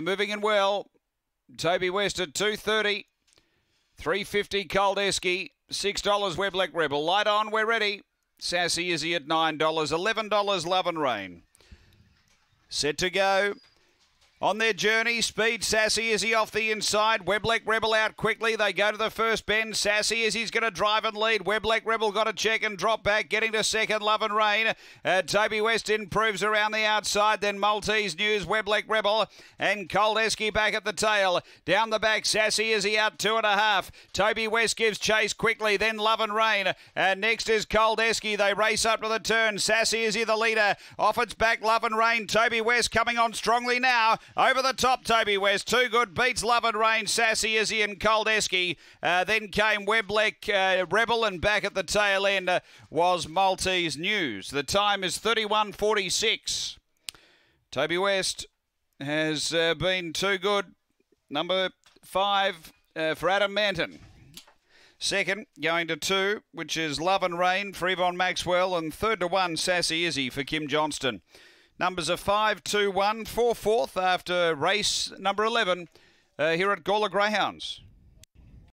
moving in well. Toby West at 230. 350 Coldesky. $6 Webleck Rebel. Light on, we're ready. Sassy Izzy at $9. $11 Love and Rain. Set to go. On their journey, Speed Sassy Izzy off the inside. Webleck Rebel out quickly. They go to the first bend. Sassy Izzy's going to drive and lead. Webleck Rebel got a check and drop back, getting to second. Love and Rain. Uh, Toby West improves around the outside. Then Maltese News, Webleck Rebel, and Coldesky back at the tail. Down the back, Sassy Izzy out two and a half. Toby West gives chase quickly. Then Love and Rain. And next is Coldesky. They race up to the turn. Sassy Izzy the leader. Off its back, Love and Rain. Toby West coming on strongly now. Over the top, Toby West. Two good beats, Love and Rain, Sassy Izzy and Coldesky. Uh, then came Webleck uh, Rebel, and back at the tail end uh, was Maltese News. The time is 31.46. Toby West has uh, been too good. Number five uh, for Adam Manton. Second, going to two, which is Love and Rain for Yvonne Maxwell, and third to one, Sassy Izzy for Kim Johnston. Numbers are 5, 2, 1, 4 fourth after race number 11 uh, here at Gawler Greyhounds.